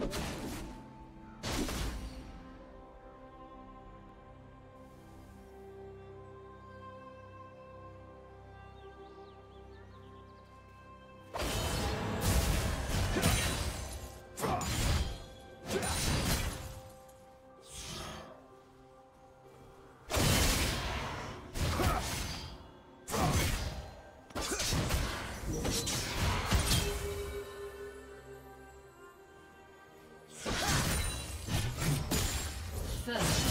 you slain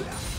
Yeah.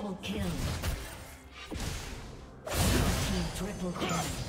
Double kill. Team triple kill.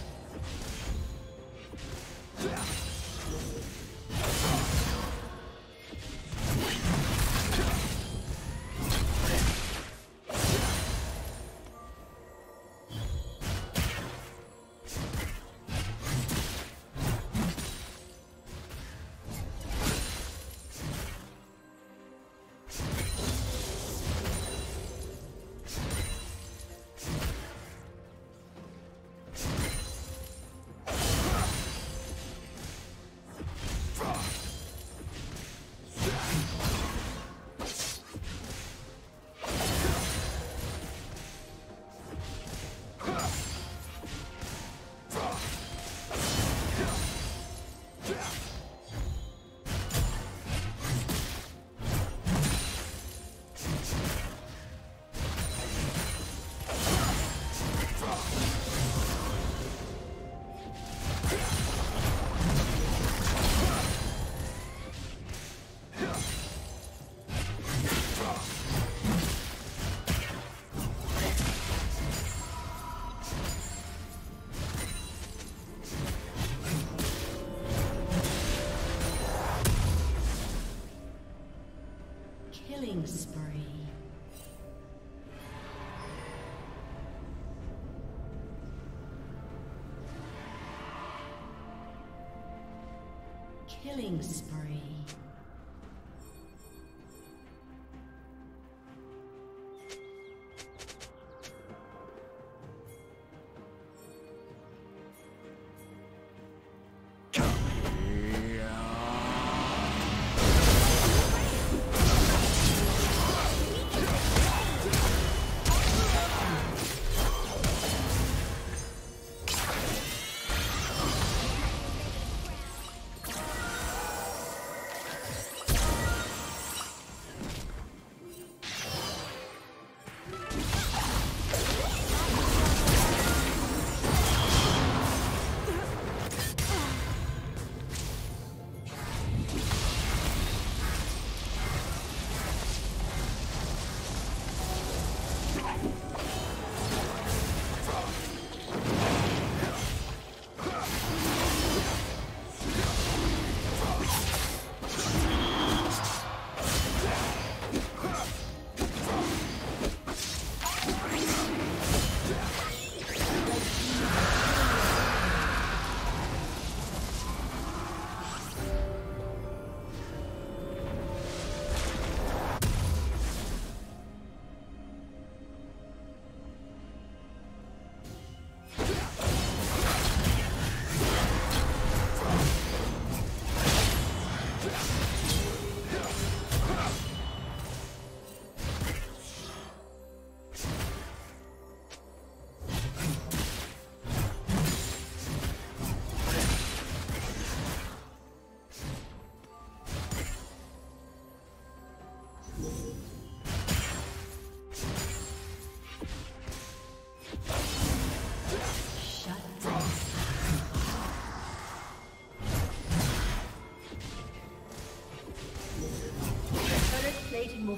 Killing spree.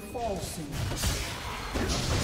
Team will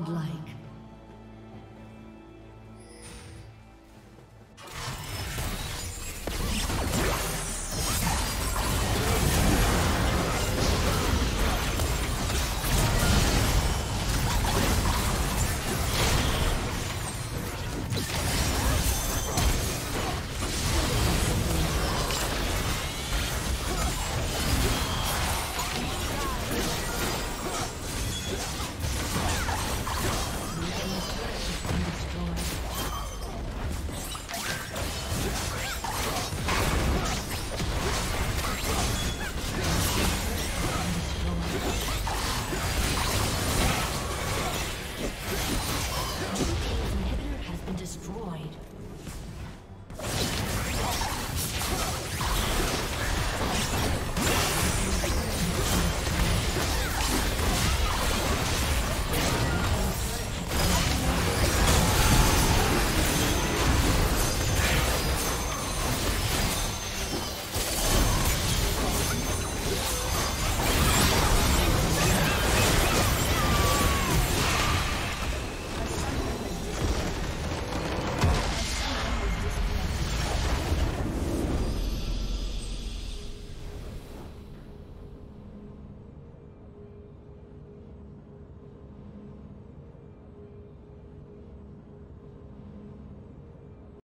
godlike.